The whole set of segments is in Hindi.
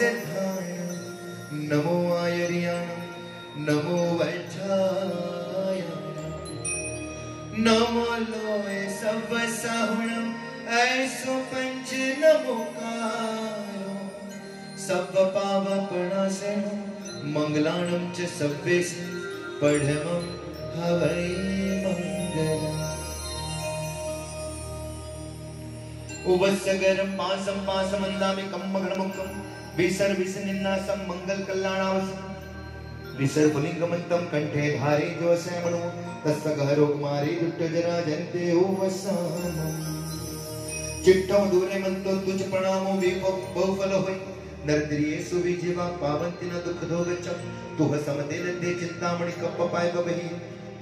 सिद्धाय नमो आयर्याय नमो वज्राय नमो लोय सब साहुणम ऐसो पंच नमो कारो सब पावपणासेन मंगलाणं च सव्वेस पढमं हवै मङ्गलम् उपस्सगरं मासं मासमन्दामिकं मगणमुखं विसर विसनिन्नासं मंगल कल्याणावसं विसर पुलिंगमन्तं कंठे धारे जोसैमणो तस्य गहरो कुमारी दुट्ट जरा जन्ते उपसामम् चिट्ठो दूरे मंतो तुझ प्रणामो विपो बहुफल होय नरद्रिये सुविजीवा पावन्ति न दुख दोगचम तुह समदिन दे चिंतामणि कप्प पाय बबहि।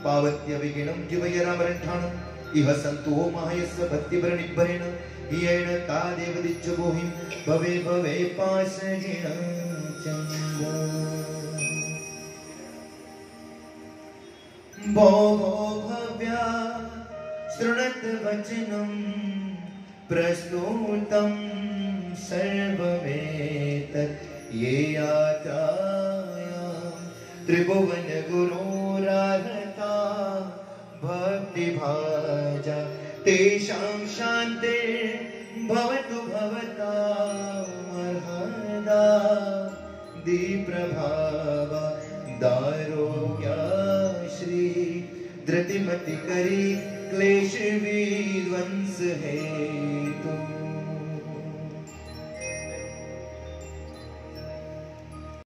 पावत्य विगिणं जीवय रामरंठाणं इह सन्तु मायस्य भक्तिवरणिभरेण येण तादेव बोहिं, भवे भवे पासगिण चन्द्र भो भव्या शृणत वचनं प्रस्तुतं सर्वमेतत्, ये यात्रायां त्रिभुवन गुरोराधता भक्तिभाजा तेषां शान्ते भवतु भवता मर्हदा दीप्रभावा दारोग्या श्री धृतिमति करी क्लेश विध्वंस हेतु